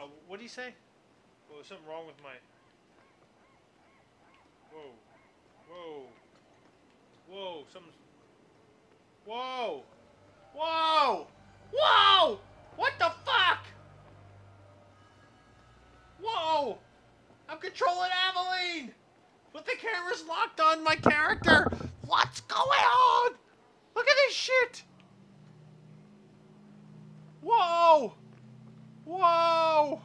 Uh, what do you say? Well, there's something wrong with my. Whoa. Whoa. Whoa. Something's. Whoa. Whoa. Whoa. What the fuck? Whoa. I'm controlling Aveline. But the camera's locked on my character. What's going on? Look at this shit. Whoa. Whoa.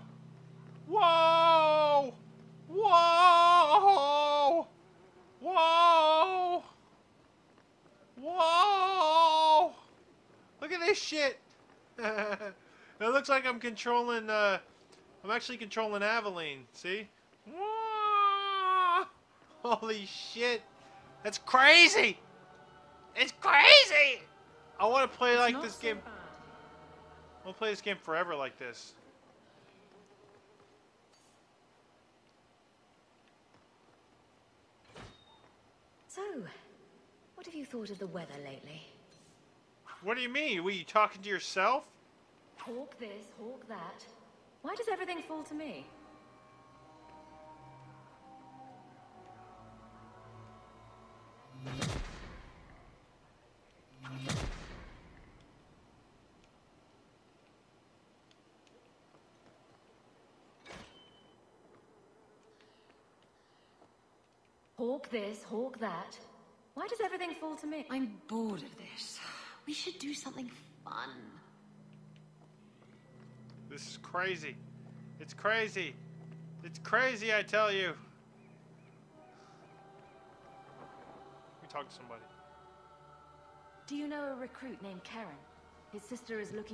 Whoa! Whoa! Whoa! Whoa! Look at this shit! it looks like I'm controlling, uh, I'm actually controlling Aveline, see? Holy shit! That's crazy! It's crazy! I want to play It's like this so game. bad. I want to play this game forever like this. So, what have you thought of the weather lately? What do you mean? Were you talking to yourself? Hawke this, Hawke that. Why does everything fall to me? Hawke this, Hawke that. Why does everything fall to me? I'm bored of this. We should do something fun. This is crazy. It's crazy. It's crazy, I tell you. Let me talk to somebody. Do you know a recruit named Keran? His sister is looking